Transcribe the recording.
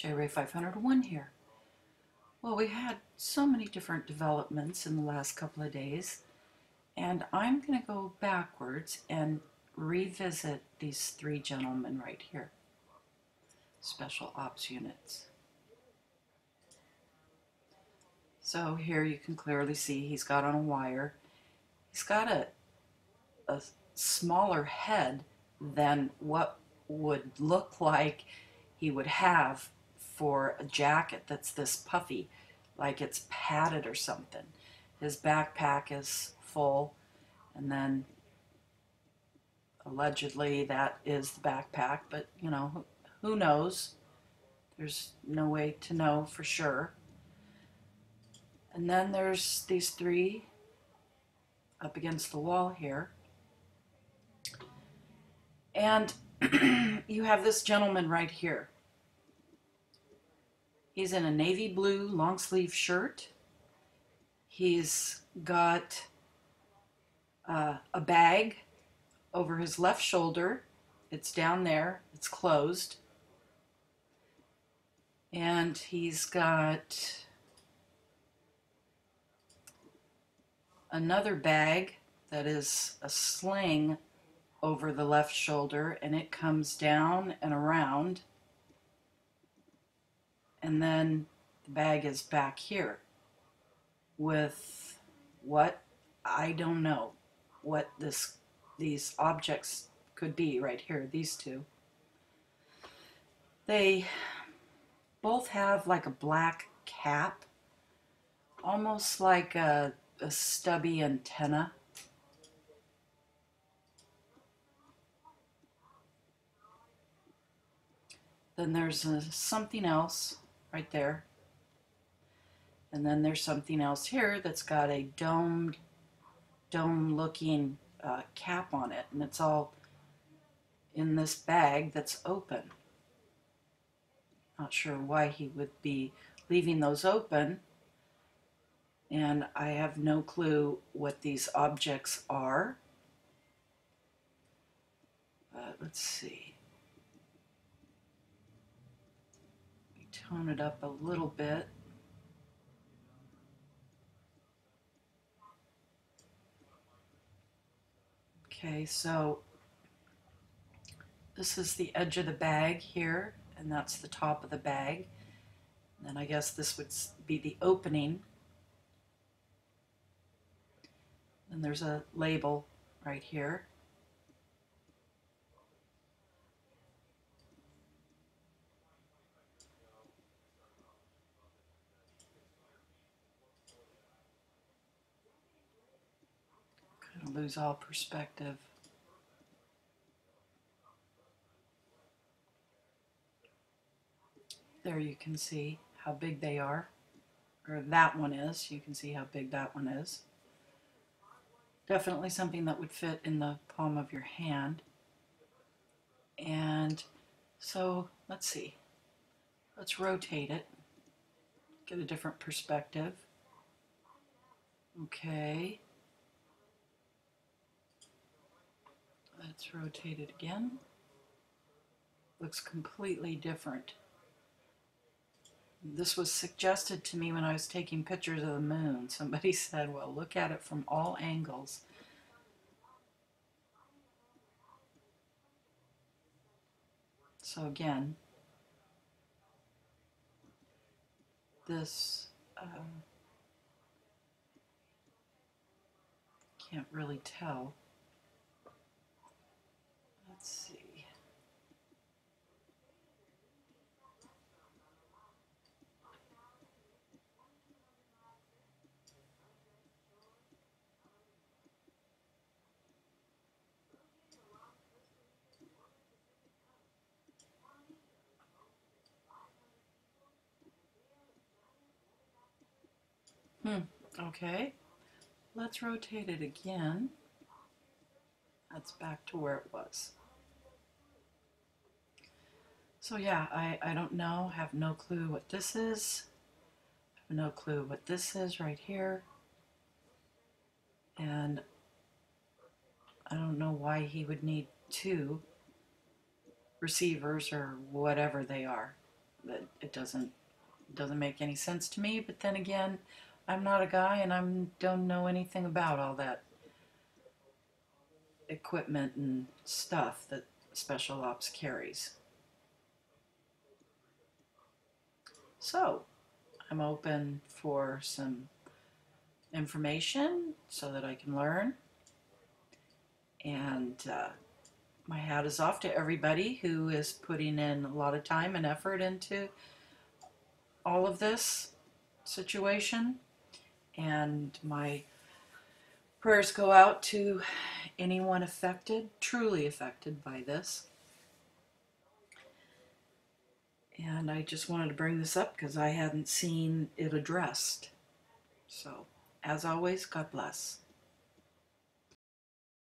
J-Ray 501 here. Well, we had so many different developments in the last couple of days, and I'm going to go backwards and revisit these three gentlemen right here. Special Ops units. So here you can clearly see he's got on a wire. He's got a, a smaller head than what would look like he would have for a jacket that's this puffy, like it's padded or something. His backpack is full, and then allegedly that is the backpack, but you know, who knows? There's no way to know for sure. And then there's these three up against the wall here. And you have this gentleman right here. He's in a navy blue long sleeve shirt. He's got uh, a bag over his left shoulder. It's down there, it's closed. And he's got another bag that is a sling over the left shoulder and it comes down and around and then the bag is back here with what? I don't know what this these objects could be right here these two. They both have like a black cap almost like a, a stubby antenna. Then there's a, something else right there. And then there's something else here that's got a domed, dome looking uh, cap on it. And it's all in this bag that's open. Not sure why he would be leaving those open. And I have no clue what these objects are. Uh, let's see. Tone it up a little bit. Okay, so this is the edge of the bag here, and that's the top of the bag. And then I guess this would be the opening. And there's a label right here. Lose all perspective. There you can see how big they are, or that one is. You can see how big that one is. Definitely something that would fit in the palm of your hand. And so let's see. Let's rotate it. Get a different perspective. Okay. Let's rotate it again. Looks completely different. This was suggested to me when I was taking pictures of the moon. Somebody said, well, look at it from all angles. So again, this um, can't really tell. Hmm, okay. Let's rotate it again. That's back to where it was. So yeah, I, I don't know, have no clue what this is. Have no clue what this is right here. And I don't know why he would need two receivers or whatever they are. that it doesn't doesn't make any sense to me. But then again, I'm not a guy and I don't know anything about all that equipment and stuff that Special Ops carries. So, I'm open for some information so that I can learn. And uh, my hat is off to everybody who is putting in a lot of time and effort into all of this situation. And my prayers go out to anyone affected, truly affected by this. And I just wanted to bring this up because I hadn't seen it addressed. So, as always, God bless.